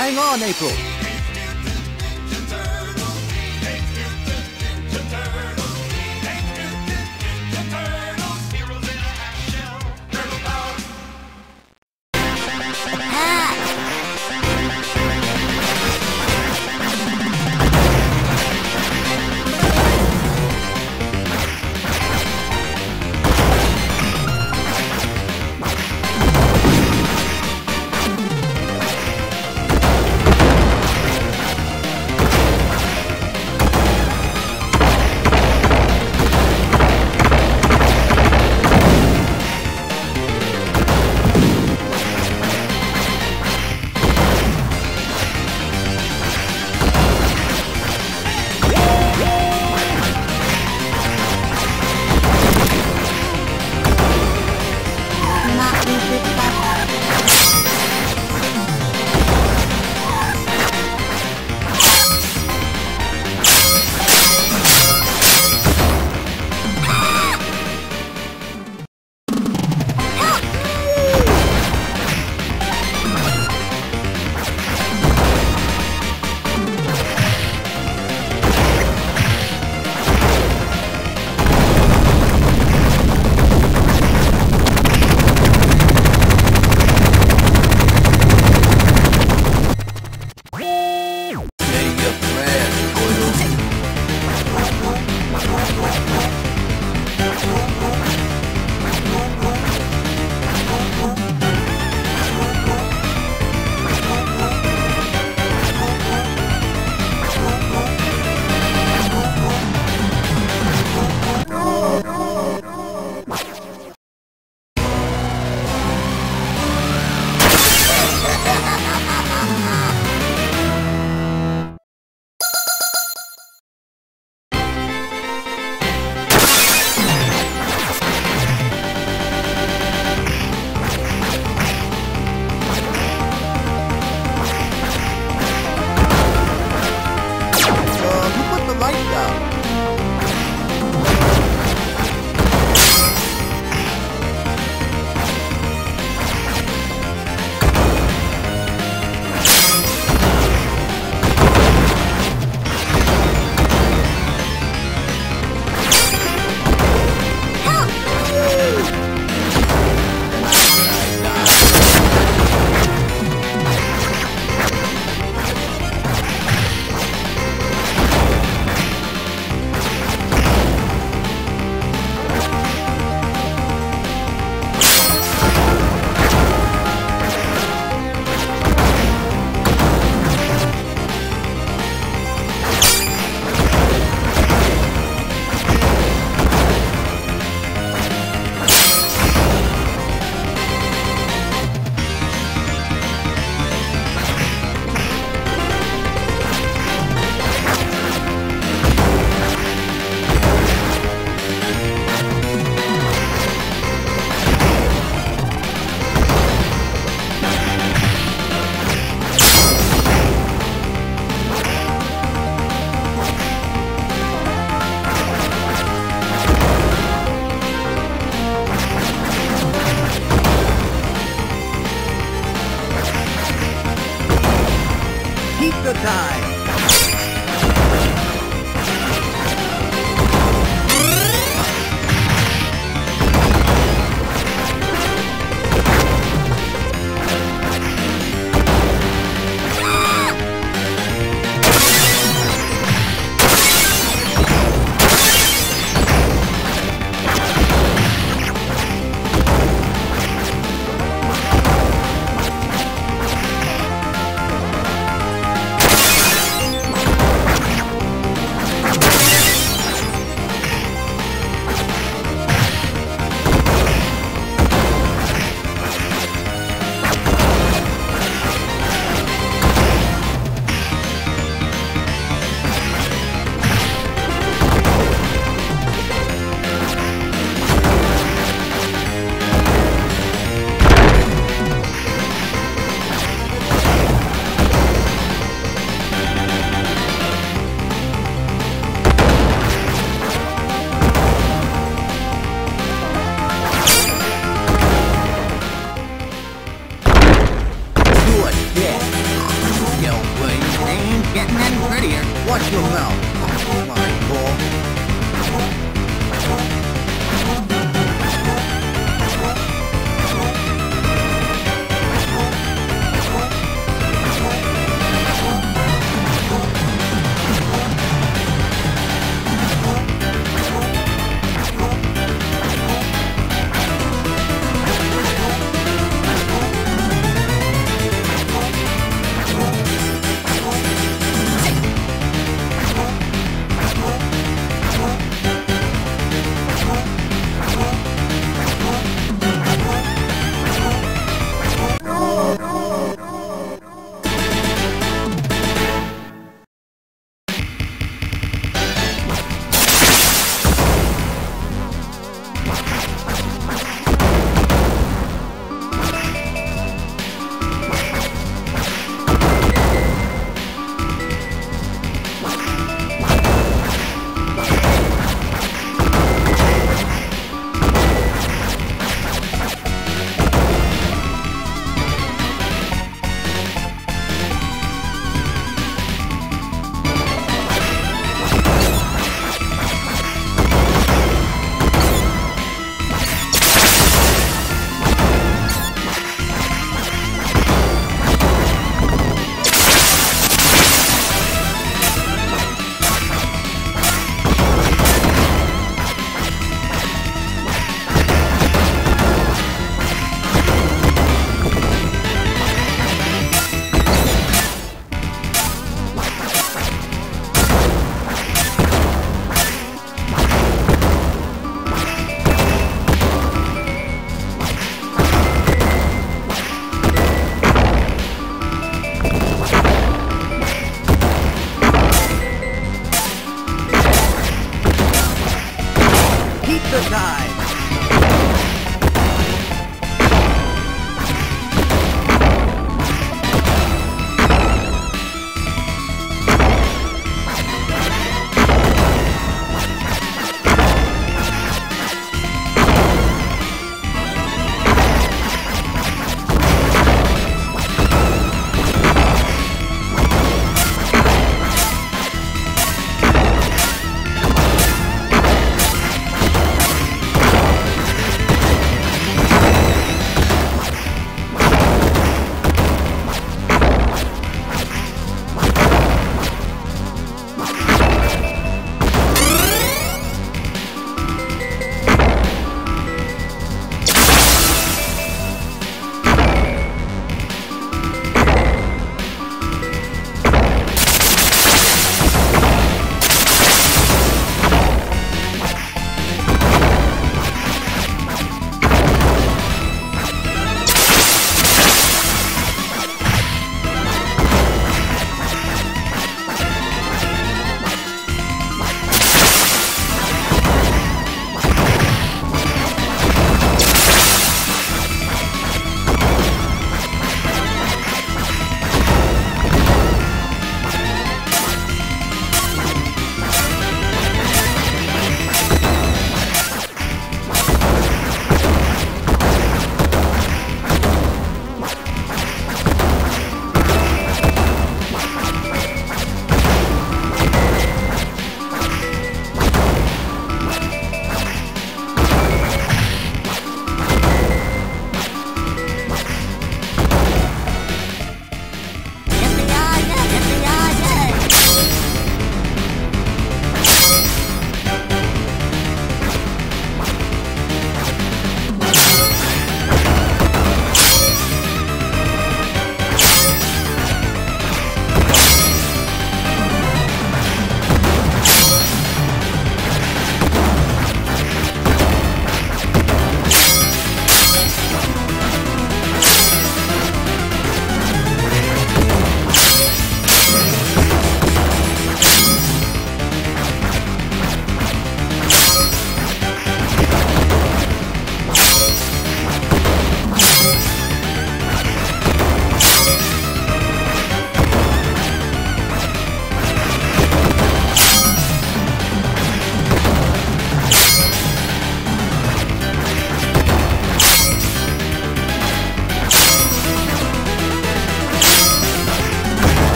Hang on, April.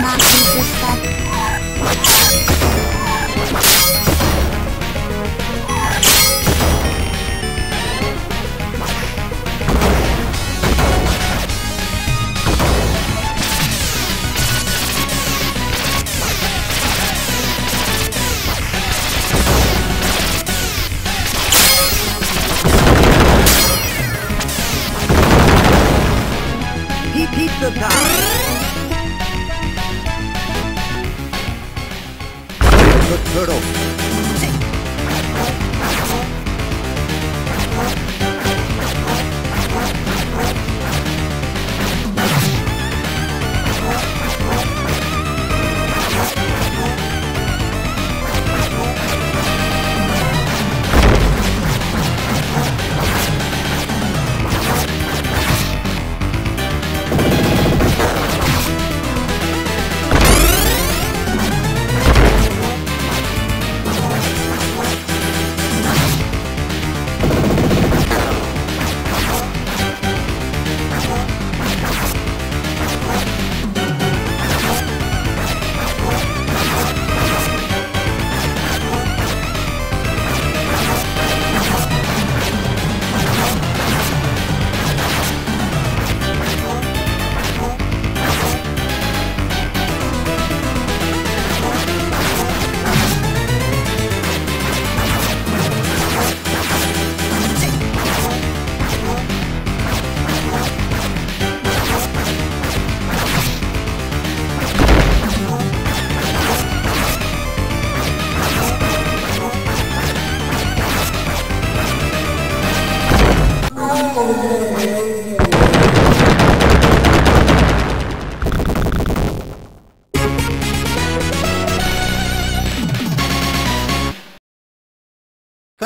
Not disrespect. turtle.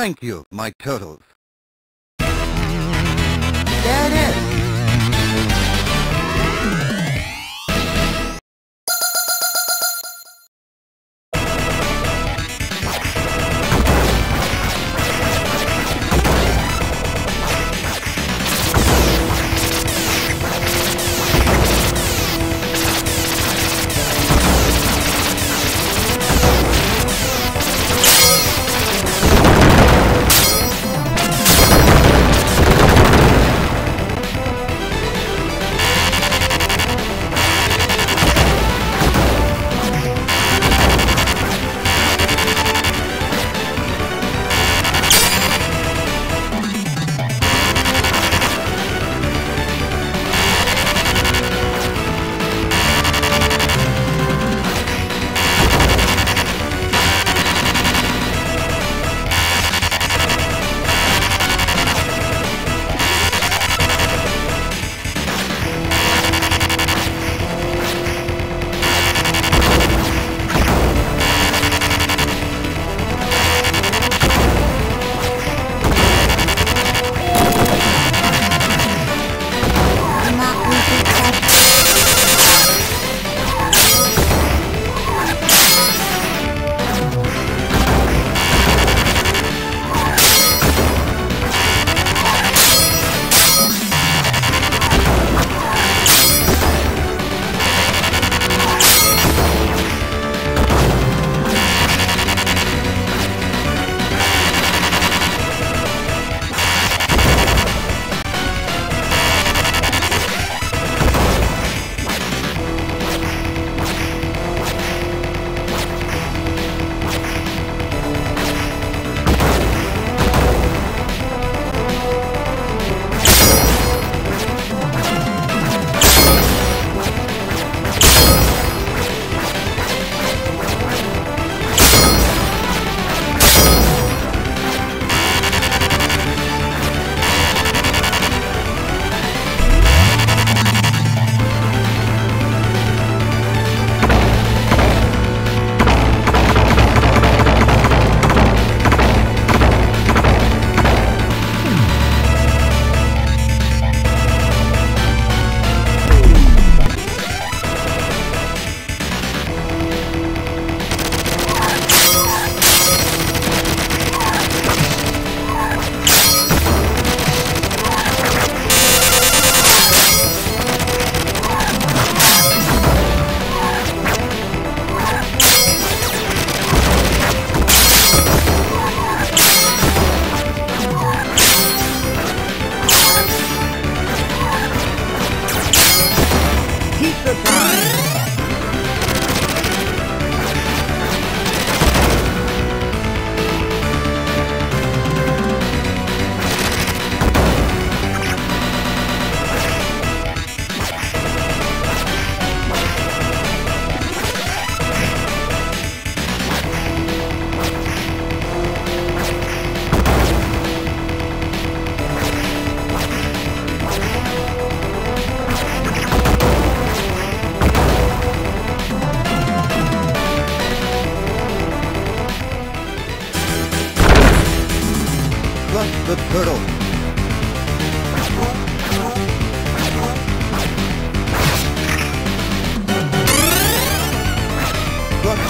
Thank you, my turtles.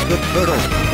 The turtle.